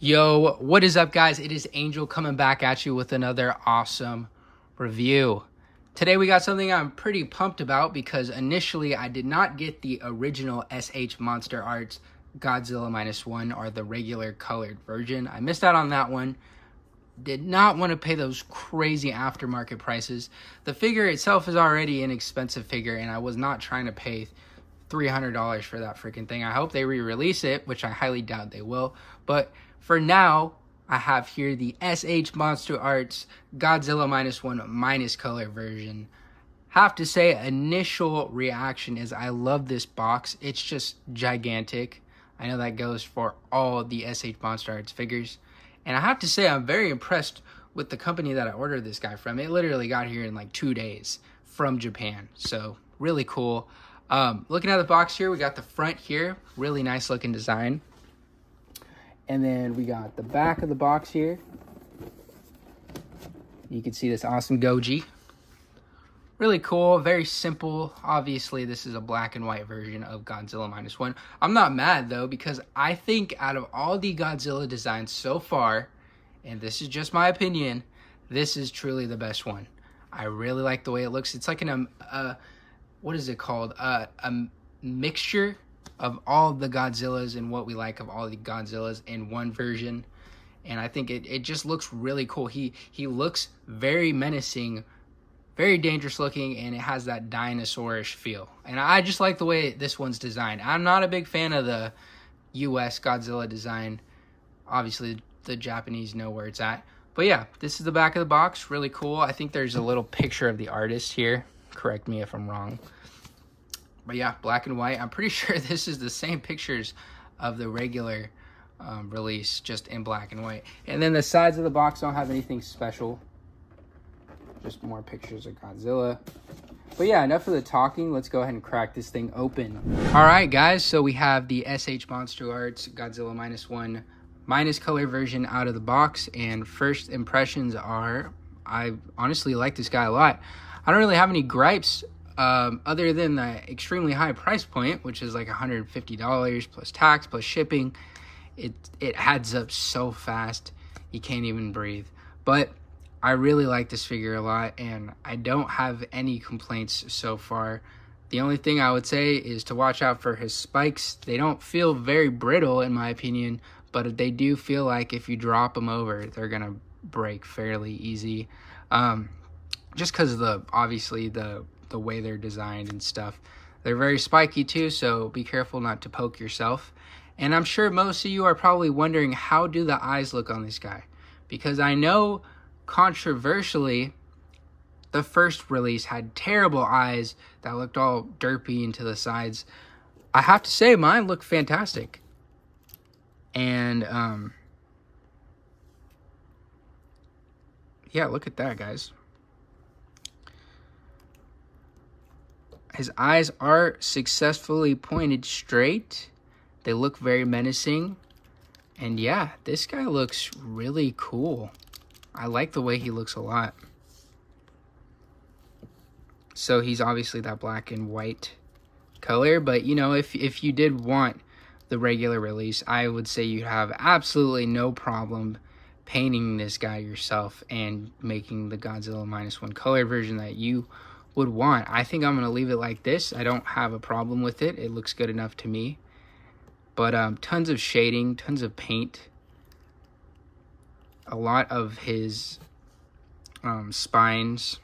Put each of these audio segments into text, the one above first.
Yo, what is up, guys? It is Angel coming back at you with another awesome review. Today, we got something I'm pretty pumped about because initially I did not get the original SH Monster Arts Godzilla Minus One or the regular colored version. I missed out on that one. Did not want to pay those crazy aftermarket prices. The figure itself is already an expensive figure, and I was not trying to pay $300 for that freaking thing. I hope they re release it, which I highly doubt they will. But for now, I have here the SH Monster Arts Godzilla minus one minus color version. Have to say, initial reaction is I love this box. It's just gigantic. I know that goes for all the SH Monster Arts figures. And I have to say, I'm very impressed with the company that I ordered this guy from. It literally got here in like two days from Japan. So, really cool. Um, looking at the box here, we got the front here, really nice looking design. And then we got the back of the box here. You can see this awesome Goji. Really cool, very simple. Obviously, this is a black and white version of Godzilla Minus One. I'm not mad though, because I think out of all the Godzilla designs so far, and this is just my opinion, this is truly the best one. I really like the way it looks. It's like an um, uh, what is it called? Uh, a mixture of all the Godzillas and what we like of all the Godzillas in one version. And I think it, it just looks really cool. He he looks very menacing, very dangerous looking, and it has that dinosaurish feel. And I just like the way this one's designed. I'm not a big fan of the US Godzilla design. Obviously the Japanese know where it's at. But yeah, this is the back of the box. Really cool. I think there's a little picture of the artist here correct me if I'm wrong. But yeah, black and white. I'm pretty sure this is the same pictures of the regular um, release, just in black and white. And then the sides of the box don't have anything special. Just more pictures of Godzilla. But yeah, enough of the talking. Let's go ahead and crack this thing open. All right, guys. So we have the SH Monster Arts Godzilla Minus One minus color version out of the box. And first impressions are, I honestly like this guy a lot. I don't really have any gripes um, other than the extremely high price point, which is like $150 plus tax plus shipping. It it adds up so fast you can't even breathe. But I really like this figure a lot, and I don't have any complaints so far. The only thing I would say is to watch out for his spikes. They don't feel very brittle, in my opinion, but they do feel like if you drop them over, they're gonna break fairly easy. Um, just because of the obviously the the way they're designed and stuff. They're very spiky too, so be careful not to poke yourself. And I'm sure most of you are probably wondering how do the eyes look on this guy? Because I know controversially the first release had terrible eyes that looked all derpy into the sides. I have to say mine look fantastic. And um yeah, look at that guys. His eyes are successfully pointed straight. They look very menacing. And yeah, this guy looks really cool. I like the way he looks a lot. So he's obviously that black and white color. But, you know, if, if you did want the regular release, I would say you'd have absolutely no problem painting this guy yourself and making the Godzilla minus one color version that you would want. I think I'm going to leave it like this. I don't have a problem with it. It looks good enough to me. But um, tons of shading, tons of paint. A lot of his um, spines,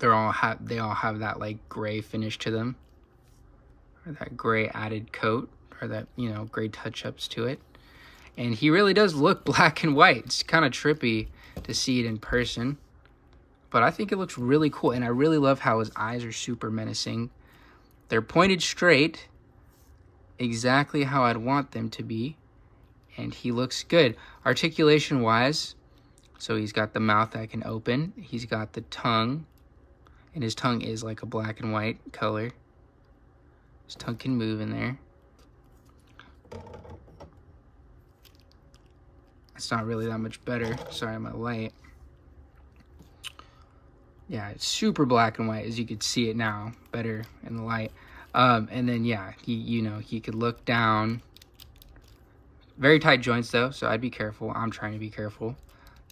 they're all have they all have that like gray finish to them, or that gray added coat, or that you know gray touch ups to it. And he really does look black and white. It's kind of trippy to see it in person. But I think it looks really cool. And I really love how his eyes are super menacing. They're pointed straight, exactly how I'd want them to be. And he looks good. Articulation wise, so he's got the mouth that can open. He's got the tongue. And his tongue is like a black and white color. His tongue can move in there. It's not really that much better. Sorry, my light. Yeah, it's super black and white as you could see it now, better in the light. Um, and then yeah, he you know he could look down, Very tight joints though, so I'd be careful. I'm trying to be careful.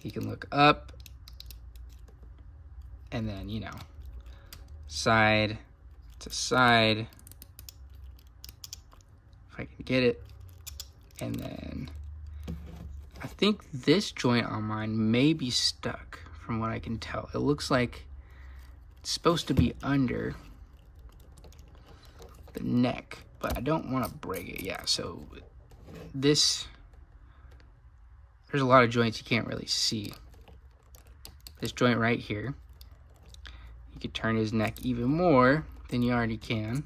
He can look up. And then, you know, side to side. If I can get it. And then I think this joint on mine may be stuck from what I can tell. It looks like it's supposed to be under the neck, but I don't want to break it. Yeah, so this, there's a lot of joints you can't really see. This joint right here, you could turn his neck even more than you already can.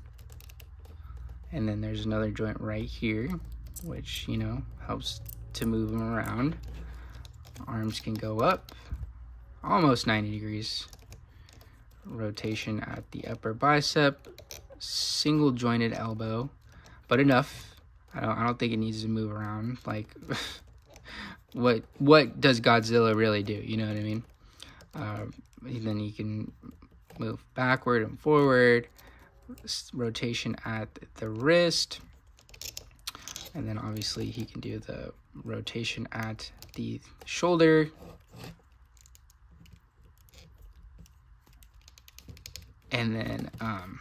And then there's another joint right here, which, you know, helps to move him around. Arms can go up almost 90 degrees. Rotation at the upper bicep, single jointed elbow, but enough. I don't I don't think it needs to move around like what what does Godzilla really do? You know what I mean? Uh, then he can move backward and forward, rotation at the wrist, and then obviously he can do the rotation at the shoulder. And then, um,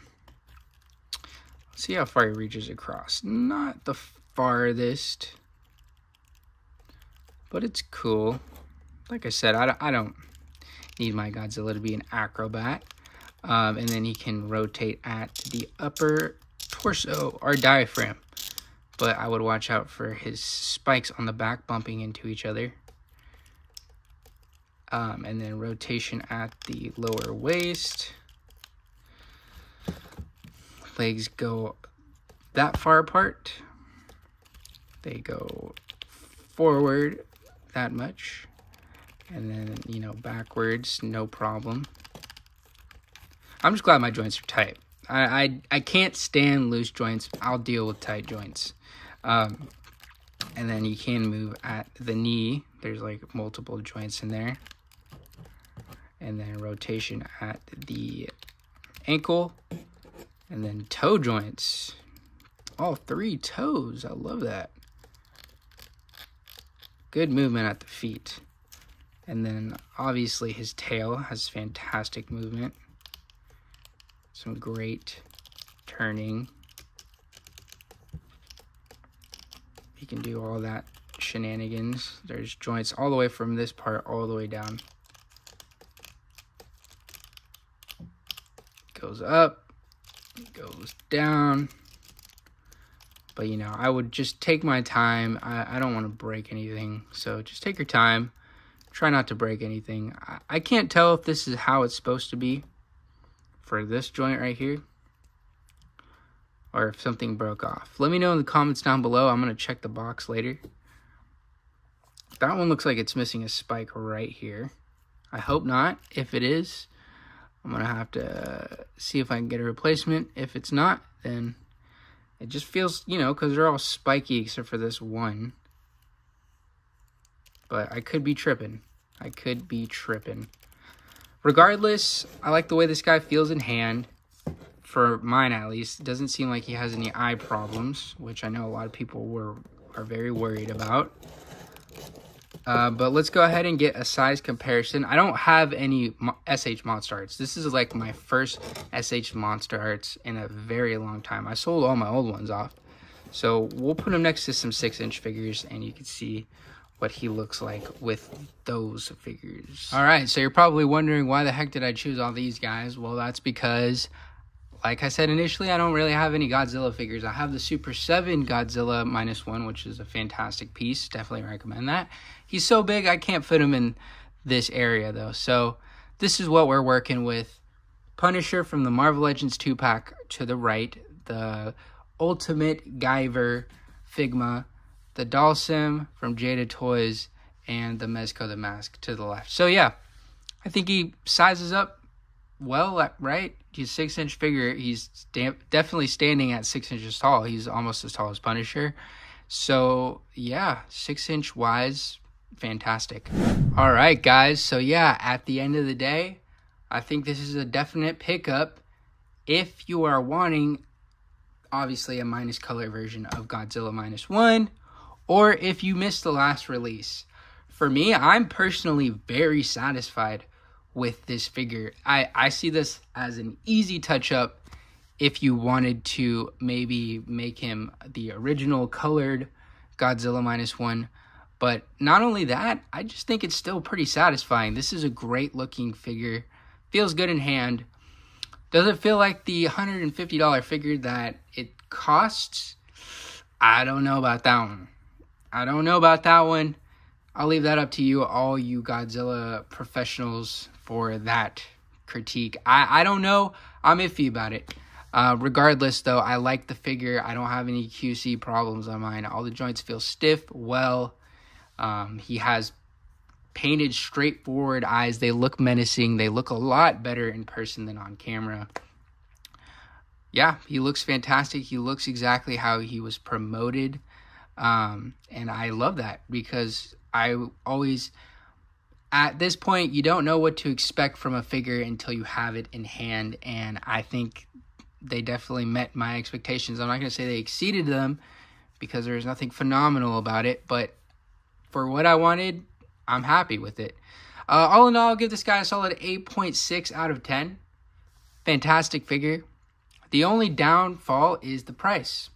see how far he reaches across. Not the farthest, but it's cool. Like I said, I don't, I don't need my Godzilla to be an acrobat. Um, and then he can rotate at the upper torso or diaphragm but I would watch out for his spikes on the back bumping into each other. Um, and then rotation at the lower waist. Legs go that far apart. They go forward that much. And then, you know, backwards, no problem. I'm just glad my joints are tight. I, I, I can't stand loose joints. I'll deal with tight joints. Um, and then you can move at the knee. There's like multiple joints in there. And then rotation at the ankle. And then toe joints. All three toes. I love that. Good movement at the feet. And then obviously his tail has fantastic movement. Some great turning. He can do all that shenanigans. There's joints all the way from this part all the way down. Goes up, goes down. But you know, I would just take my time. I, I don't want to break anything. So just take your time. Try not to break anything. I, I can't tell if this is how it's supposed to be for this joint right here or if something broke off. Let me know in the comments down below. I'm going to check the box later. That one looks like it's missing a spike right here. I hope not. If it is, I'm going to have to uh, see if I can get a replacement. If it's not, then it just feels, you know, because they're all spiky except for this one. But I could be tripping. I could be tripping. Regardless, I like the way this guy feels in hand for mine at least, it doesn't seem like he has any eye problems, which I know a lot of people were are very worried about. Uh, but let's go ahead and get a size comparison. I don't have any SH Monster Arts. This is like my first SH Monster Arts in a very long time. I sold all my old ones off. So we'll put him next to some 6-inch figures and you can see what he looks like with those figures. All right, so you're probably wondering why the heck did I choose all these guys? Well, that's because like I said initially, I don't really have any Godzilla figures. I have the Super 7 Godzilla minus one, which is a fantastic piece. Definitely recommend that. He's so big, I can't fit him in this area though. So this is what we're working with. Punisher from the Marvel Legends 2 pack to the right. The Ultimate Guyver Figma. The Dhalsim from Jada Toys. And the Mezco the Mask to the left. So yeah, I think he sizes up well, right? He's six inch figure. He's definitely standing at six inches tall. He's almost as tall as Punisher. So yeah, six inch wise, fantastic. All right, guys. So yeah, at the end of the day, I think this is a definite pickup. If you are wanting, obviously, a minus color version of Godzilla minus one, or if you missed the last release. For me, I'm personally very satisfied with this figure. I, I see this as an easy touch up if you wanted to maybe make him the original colored Godzilla minus one. But not only that, I just think it's still pretty satisfying. This is a great looking figure. Feels good in hand. Does it feel like the $150 figure that it costs? I don't know about that one. I don't know about that one. I'll leave that up to you, all you Godzilla professionals, for that critique. I, I don't know. I'm iffy about it. Uh, regardless, though, I like the figure. I don't have any QC problems on mine. All the joints feel stiff, well. Um, he has painted, straightforward eyes. They look menacing. They look a lot better in person than on camera. Yeah, he looks fantastic. He looks exactly how he was promoted. Um, and I love that because I always, at this point, you don't know what to expect from a figure until you have it in hand. And I think they definitely met my expectations. I'm not going to say they exceeded them because there's nothing phenomenal about it, but for what I wanted, I'm happy with it. Uh, all in all, I'll give this guy a solid 8.6 out of 10. Fantastic figure. The only downfall is the price.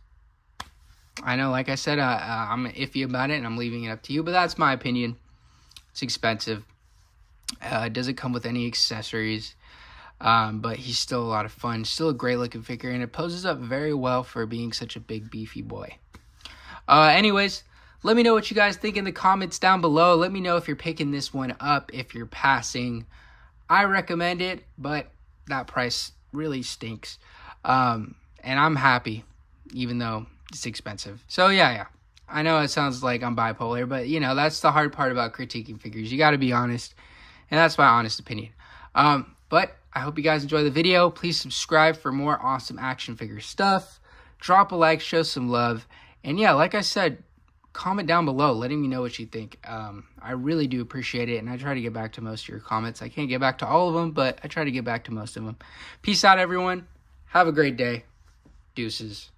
I know, like I said, uh, uh, I'm iffy about it and I'm leaving it up to you, but that's my opinion. It's expensive. Uh, it come with any accessories? Um, but he's still a lot of fun. Still a great looking figure, and it poses up very well for being such a big, beefy boy. Uh, anyways, let me know what you guys think in the comments down below. Let me know if you're picking this one up, if you're passing. I recommend it, but that price really stinks. Um, and I'm happy, even though it's expensive. So, yeah, yeah. I know it sounds like I'm bipolar, but you know, that's the hard part about critiquing figures. You got to be honest, and that's my honest opinion. Um, but I hope you guys enjoy the video. Please subscribe for more awesome action figure stuff. Drop a like, show some love. And yeah, like I said, comment down below letting me know what you think. Um, I really do appreciate it, and I try to get back to most of your comments. I can't get back to all of them, but I try to get back to most of them. Peace out, everyone. Have a great day. Deuces.